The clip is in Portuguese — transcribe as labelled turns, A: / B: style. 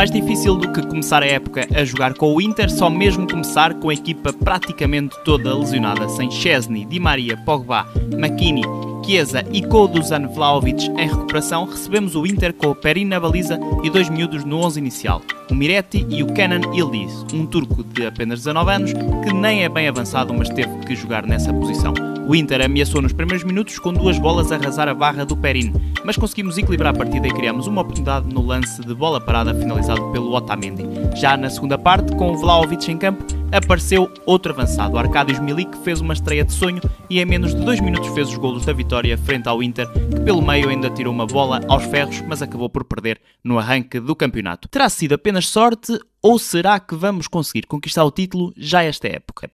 A: Mais difícil do que começar a época a jogar com o Inter, só mesmo começar com a equipa praticamente toda lesionada, sem Chesney, Di Maria, Pogba, McKinney, Chiesa e com o Dusan Vlaovic em recuperação, recebemos o Inter com o Perin na baliza e dois miúdos no 11 inicial, o Miretti e o Kenan Ildiz, um turco de apenas 19 anos que nem é bem avançado, mas teve que jogar nessa posição. O Inter ameaçou nos primeiros minutos com duas bolas a arrasar a barra do Perin, mas conseguimos equilibrar a partida e criamos uma oportunidade no lance de bola parada finalizado pelo Otamendi. Já na segunda parte, com o Vlaovic em campo, apareceu outro avançado, Arkadiusz Milik, que fez uma estreia de sonho e em menos de dois minutos fez os golos da vitória frente ao Inter, que pelo meio ainda tirou uma bola aos ferros, mas acabou por perder no arranque do campeonato. Terá sido apenas sorte ou será que vamos conseguir conquistar o título já esta época?